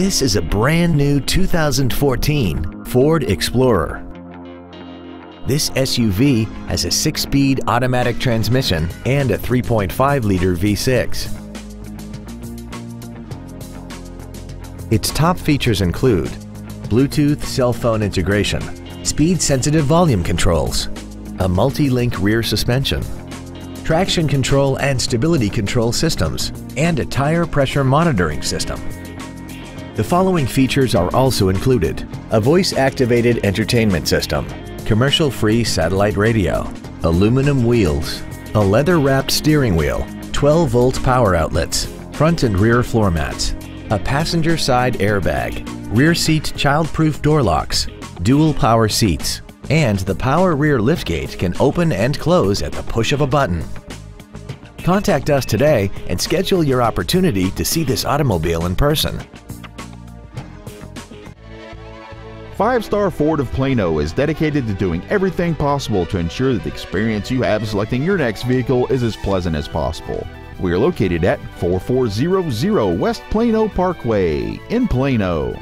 This is a brand new 2014 Ford Explorer. This SUV has a six-speed automatic transmission and a 3.5-liter V6. Its top features include Bluetooth cell phone integration, speed-sensitive volume controls, a multi-link rear suspension, traction control and stability control systems, and a tire pressure monitoring system. The following features are also included. A voice-activated entertainment system, commercial-free satellite radio, aluminum wheels, a leather-wrapped steering wheel, 12-volt power outlets, front and rear floor mats, a passenger side airbag, rear seat child-proof door locks, dual power seats, and the power rear liftgate can open and close at the push of a button. Contact us today and schedule your opportunity to see this automobile in person. Five Star Ford of Plano is dedicated to doing everything possible to ensure that the experience you have selecting your next vehicle is as pleasant as possible. We are located at 4400 West Plano Parkway in Plano.